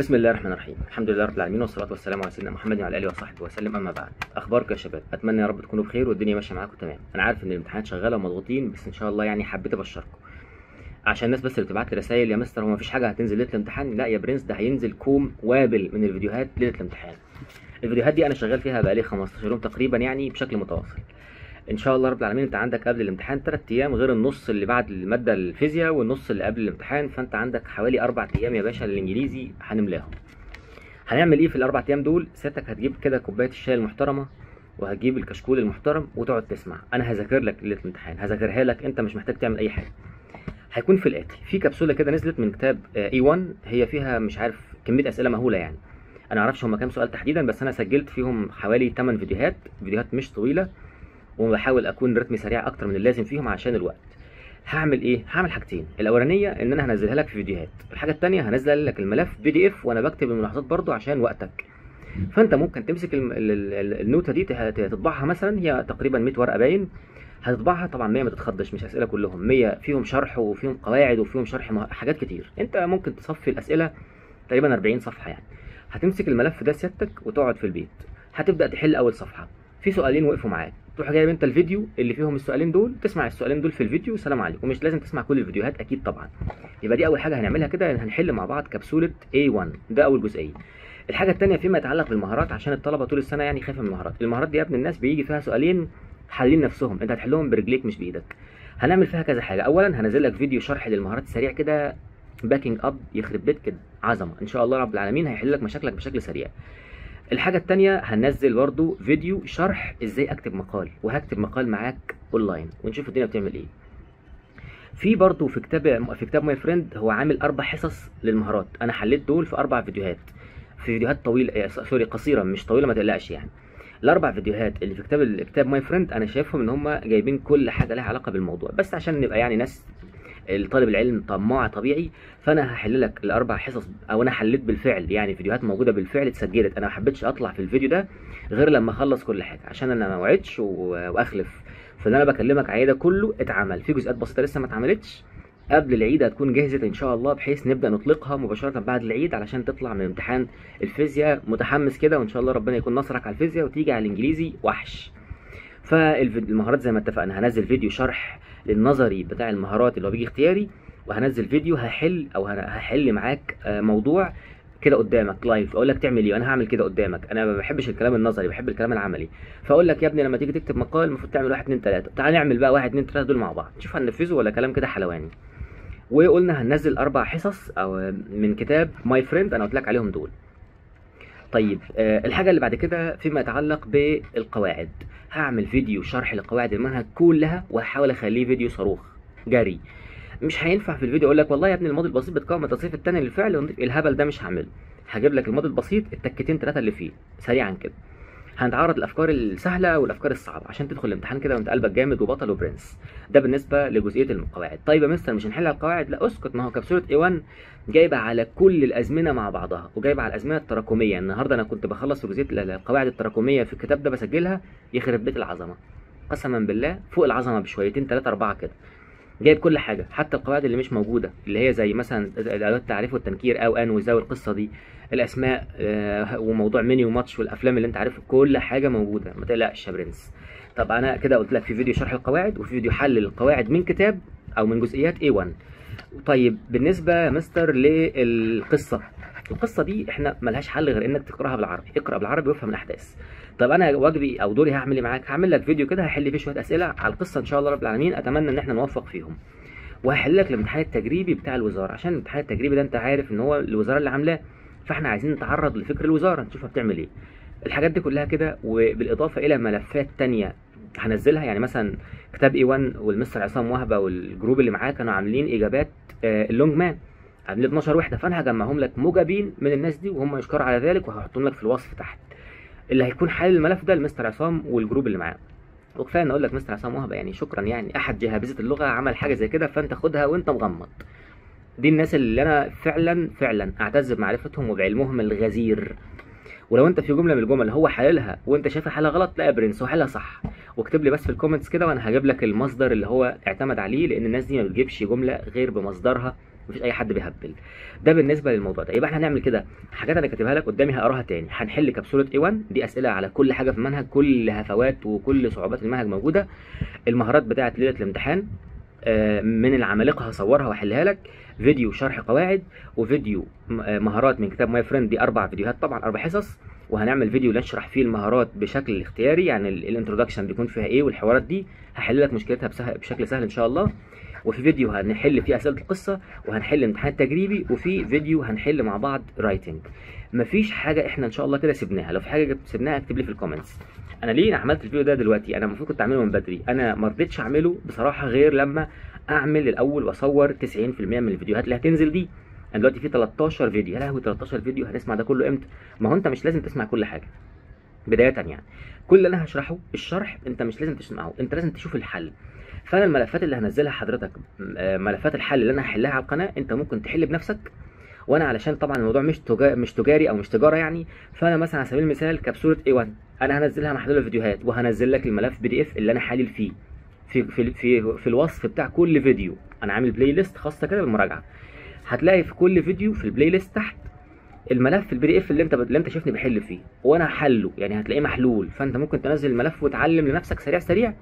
بسم الله الرحمن الرحيم. الحمد لله رب العالمين والصلاة والسلام على سيدنا محمد وعلى آله وصحبه وسلم أما بعد. اخباركم يا شباب؟ أتمنى يا رب تكونوا بخير والدنيا ماشية معاكم تمام. أنا عارف إن الامتحانات شغالة ومضغوطين بس إن شاء الله يعني حبيت أبشركم. عشان الناس بس اللي بتبعت لي رسائل يا مستر هو مفيش حاجة هتنزل ليلة الامتحان؟ لا يا برنس ده هينزل كوم وابل من الفيديوهات ليلة الامتحان. الفيديوهات دي أنا شغال فيها بقالي 15 يوم تقريبا يعني بشكل متواصل. إن شاء الله رب العالمين أنت عندك قبل الامتحان 3 أيام غير النص اللي بعد المادة الفيزياء والنص اللي قبل الامتحان فأنت عندك حوالي أربع أيام يا باشا للإنجليزي هنملاهم. هنعمل إيه في الأربع أيام دول؟ سيادتك هتجيب كده كوباية الشاي المحترمة وهتجيب الكشكول المحترم وتقعد تسمع. أنا هذاكر لك ليلة الامتحان هذاكرها لك أنت مش محتاج تعمل أي حاجة. هيكون في الاتي في كبسولة كده نزلت من كتاب A1 هي فيها مش عارف كمية أسئلة مهولة يعني. أنا معرفش هما كام سؤال تحديدا بس أنا سجلت فيهم حوالي 8 فيديوهات فيديوهات مش طويلة. وبحاول أكون رتمي سريع أكتر من اللازم فيهم عشان الوقت. هعمل إيه؟ هعمل حاجتين. الأولانية إن أنا هنزلها لك في فيديوهات. الحاجة الثانية هنزل لك الملف PDF وأنا بكتب الملاحظات برضو عشان وقتك. فأنت ممكن تمسك النوتة دي تطبعها مثلا. هي تقريبا 100 ورقة باين. هتطبعها طبعا 100 ما تتخضش مش أسئلة كلهم. 100 فيهم شرح وفيهم قواعد وفيهم شرح حاجات كتير. أنت ممكن تصفي الأسئلة تقريبا 40 صفحة يعني. هتمسك الملف ده سيادتك وتقعد في البيت. هتبدأ تحل أول صفحة. في سؤالين وقفوا معاك. تروح جايب انت الفيديو اللي فيهم السؤالين دول تسمع السؤالين دول في الفيديو سلام عليكم. ومش لازم تسمع كل الفيديوهات أكيد طبعا. يبقى دي أول حاجة هنعملها كده هنحل مع بعض كبسولة A1 ده أول جزئية. الحاجة الثانية فيما يتعلق بالمهارات عشان الطلبة طول السنة يعني خايفة من المهارات. المهارات دي يا ابن الناس بيجي فيها سؤالين حالين نفسهم. انت هتحلهم برجليك مش بإيدك. هنعمل فيها كذا حاجة. اولا هنزل لك فيديو شرح للمهارات السريع كده backing up يخرب بيت كده عظمة. إن شاء الله رب العالمين هيحل لك مشاكلك بشكل سريع. الحاجة التانية هننزل برضو فيديو شرح إزاي أكتب مقال وهكتب مقال معاك اونلاين ونشوف الدنيا بتعمل إيه. في برضو في كتاب في كتاب My Friend هو عامل أربع حصص للمهارات. أنا حليت دول في أربع فيديوهات. في فيديوهات طويلة آه، sorry قصيرة مش طويلة ما تقلقش يعني. الأربع فيديوهات اللي في كتاب الكتاب My Friend أنا شايفهم إن هم جايبين كل حاجة لها علاقة بالموضوع. بس عشان نبقى يعني ناس الطالب العلم طماع طبيعي فأنا هحل لك الأربع حصص أو أنا حليت بالفعل يعني فيديوهات موجودة بالفعل اتسجلت. أنا ما حبيتش أطلع في الفيديو ده غير لما أخلص كل حاجة عشان أنا ما وعدتش وأخلف. فاللي أنا بكلمك عليه ده كله اتعمل. في جزئيات بسيطة لسه ما اتعملتش. قبل العيد هتكون جهزت إن شاء الله بحيث نبدأ نطلقها مباشرة بعد العيد علشان تطلع من امتحان الفيزياء. متحمس كده وإن شاء الله ربنا يكون نصرك على الفيزياء وتيجي على الإنجليزي وحش. فالمهارات زي ما اتفقنا هنزل فيديو شرح للنظري بتاع المهارات اللي هو بيجي اختياري وهنزل فيديو هحل أو هحل معاك آه، موضوع كده قدامك لايف أقول لك تعمل إيه أنا هعمل كده قدامك. أنا ما بحبش الكلام النظري بحب الكلام العملي. فأقول لك يا ابني لما تيجي تكتب مقال المفروض تعمل واحد اتنين تلاتة. تعال نعمل بقى واحد اتنين تلاتة دول مع بعض. شوف هننفذه ولا كلام كده حلواني. وقلنا هننزل أربع حصص أو من كتاب My Friend أنا قلت لك عليهم دول. طيب آه، الحاجة اللي بعد كده فيما يتعلق بالقواعد. هعمل فيديو شرح لقواعد المنهج كلها وهحاول أخليه فيديو صاروخ جري. مش هينفع في الفيديو أقول لك والله يا ابني الماضي البسيط من التصريف الثاني للفعل الهبل ده مش هعمله. هجيب لك الماضي البسيط التكتين ثلاثة اللي فيه سريعا كده. هنتعرض الافكار السهلة والأفكار الصعبة عشان تدخل الامتحان كده وانت قلبك جامد وبطل وبرنس. ده بالنسبة لجزئية القواعد طيب يا مستر مش هنحل القواعد؟ لا اسكت. ما هو كبسولة A1 جايبة على كل الأزمنة مع بعضها وجايبة على الأزمنة التراكمية. النهارده أنا كنت بخلص جزئية ال- القواعد التراكمية في الكتاب ده بسجلها يخرب بيت العظمة. قسما بالله فوق العظمة بشويتين ثلاثة أربعة كده. جايب كل حاجة حتى القواعد اللي مش موجودة اللي هي زي مثلا ادوات التعريف والتنكير أو أن وزاوي القصة دي الأسماء آه، وموضوع many و much والأفلام اللي أنت عارفها كل حاجة موجودة. ما تقلقش يا برنس. طب أنا كده قلت لك في فيديو شرح القواعد وفي فيديو حل القواعد من كتاب أو من جزئيات A1 طيب بالنسبة يا مستر للقصة القصة دي إحنا ملهاش حل غير إنك تقراها بالعربي. اقرأ بالعربي وافهم الأحداث. طب أنا واجبي أو دوري هعمل إيه معاك؟ هعمل لك فيديو كده هحل فيه شوية أسئلة على القصة إن شاء الله رب العالمين. أتمنى إن إحنا نوفق فيهم. وهحل لك الامتحان التجريبي بتاع الوزارة. عشان الامتحان التجريبي ده أنت عارف إن هو الوزارة اللي عاملاه فإحنا عايزين نتعرض لفكر الوزارة. نشوفها بتعمل إيه. الحاجات دي كلها كده وبالإضافة إلى ملفات تانية هنزلها. يعني مثلا كتاب A1 والمستر عصام وهبة والجروب اللي معاه كانوا عاملين إجابات آه، ال Longman. عاملين 12 وحدة فأنا هجمعهم لك موجبين من الناس دي وهم يشكروا على ذلك وهحطهم لك في الوصف تحت. اللي هيكون حل الملف ده لمستر عصام والجروب اللي معاه. وكفاية إن أقول لك مستر عصام وهبة يعني شكرا يعني أحد جهابذة اللغة عمل حاجة زي كده فأنت خدها وأنت مغمض. دي الناس اللي أنا فعلا فعلا أعتز بمعرفتهم وبعلمهم الغزير. ولو أنت في جملة من الجمل هو حللها وأنت شايفها حلها غلط لا يا برنس هو صح. واكتب لي بس في ال comments كده وأنا هجيب لك المصدر اللي هو اعتمد عليه لأن الناس دي ما بتجيبش جملة غير بمصدرها. مفيش أي حد بيهبل. ده بالنسبة للموضوع ده. يبقى إحنا هنعمل كده. حاجات أنا كاتبها لك قدامي هقراها تاني. هنحل كبسولة A1 دي أسئلة على كل حاجة في المنهج كل هفوات وكل صعوبات المنهج موجودة. المهارات بتاعه ليلة الامتحان آه، من العمالقة هصورها وأحلها لك. فيديو شرح قواعد وفيديو آه، مهارات من كتاب My Friend دي أربع فيديوهات طبعا أربع حصص. وهنعمل فيديو نشرح فيه المهارات بشكل اختياري يعني ال introduction بيكون فيها إيه والحوارات دي. هحل لك مشكلتها بشكل سهل إن شاء الله. وفي فيديو هنحل فيه أسئلة القصة وهنحل امتحان تجريبي وفي فيديو هنحل مع بعض writing مفيش حاجة إحنا إن شاء الله كده سيبناها. لو في حاجة سيبناها اكتب لي في ال comments أنا ليه عملت الفيديو ده دلوقتي؟ أنا المفروض كنت أعمله من بدري. أنا ما رضيتش أعمله بصراحة غير لما أعمل الأول وأصور 90% من الفيديوهات اللي هتنزل دي. أنا دلوقتي في 13 فيديو. يا لهوي 13 فيديو هنسمع ده كله إمتى؟ ما هو أنت مش لازم تسمع كل حاجة. بداية يعني. كل اللي أنا هشرحه الشرح أنت مش لازم تسمعه أنت لازم تشوف الحل. فأنا الملفات اللي هنزلها حضرتك آه، ملفات الحل اللي أنا هحلها على القناة أنت ممكن تحل بنفسك. وأنا علشان طبعا الموضوع مش تجا... مش تجاري أو مش تجارة يعني. فأنا مثلا على سبيل المثال كبسولة A1 أنا هنزلها محلوله فيديوهات وهنزل لك الملف PDF اللي أنا حالل فيه. في في في, في الوصف بتاع كل فيديو. أنا عامل playlist خاصة كده بالمراجعة. هتلاقي في كل فيديو في ال playlist تحت الملف ال PDF اللي انت اللي انت شايفني بحل فيه وأنا حله يعني هتلاقيه محلول. فانت ممكن تنزل الملف وتعلم لنفسك سريع سريع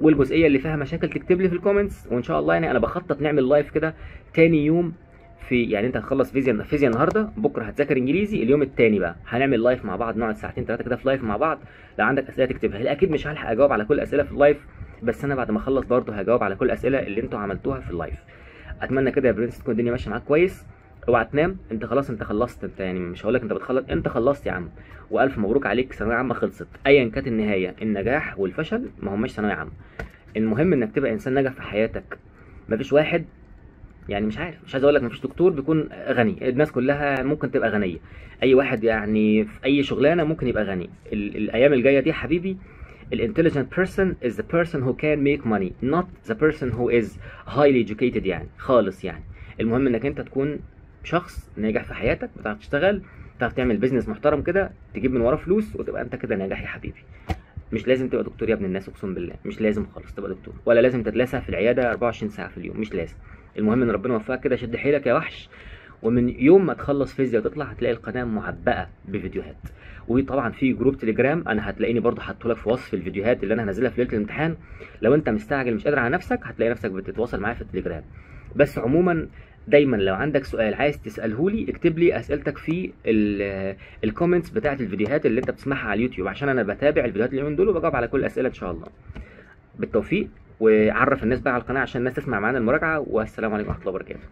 والجزئية اللي فيها مشاكل تكتب لي في ال comments وإن شاء الله يعني أنا بخطط نعمل live كده تاني يوم في يعني أنت هتخلص فيزياء فيزياء النهارده بكرة هتذاكر إنجليزي اليوم التاني بقى هنعمل live مع بعض نقعد ساعتين ثلاثة كده في live مع بعض لو عندك أسئلة تكتبها أكيد مش هلحق أجاوب على كل الاسئله في ال live بس أنا بعد ما أخلص برضه هجاوب على كل الاسئله اللي أنتوا عملتوها في ال live أتمنى كده يا برنس تكون الدنيا ماشية معاك كويس. اوعى تنام. انت خلاص انت خلصت. انت يعني مش هقول لك انت بتخلص. انت خلصت يا عم. والف مبروك عليك. ثانوية عامة خلصت. ايا كانت النهاية النجاح والفشل ما هماش ثانوية عامة. المهم إنك تبقى إنسان ناجح في حياتك. مفيش واحد يعني مش عارف مش عايز أقول لك مفيش دكتور بيكون غني. الناس كلها ممكن تبقى غنية. أي واحد يعني في أي شغلانة ممكن يبقى غني. ال- الأيام الجاية دي حبيبي ال intelligent person is the person who can make money not the person who is highly educated يعني خالص يعني. المهم إنك أنت تكون شخص ناجح في حياتك بتعرف تشتغل بتعرف تعمل business محترم كده تجيب من وراه فلوس وتبقى أنت كده ناجح يا حبيبي. مش لازم تبقى دكتور يا ابن الناس أقسم بالله. مش لازم خالص تبقى دكتور. ولا لازم تتلسع في العيادة 24 ساعة في اليوم. مش لازم. المهم إن ربنا يوفقك كده شد حيلك يا وحش. ومن يوم ما تخلص فيزياء وتطلع هتلاقي القناة معبأة بفيديوهات. وطبعا في جروب تليجرام أنا هتلاقيني برضه حاطه لك في وصف الفيديوهات اللي أنا هنزلها في ليلة الامتحان. لو أنت مستعجل مش قادر على نفسك هتلاقي نفسك بتتواصل معايا في التليجرام. بس عموما دايما لو عندك سؤال عايز تسأله لي اكتب لي أسئلتك في الكومنتس بتاعت الفيديوهات اللي أنت بتسمعها على اليوتيوب عشان أنا بتابع الفيديوهات اليومين دول وبجاوب على كل الأسئلة إن شاء الله. بالتوفيق وعرف الناس بقى على القناة عشان الناس تسمع معانا المراجعة والسلام عليكم ورحمة الله وبركاته.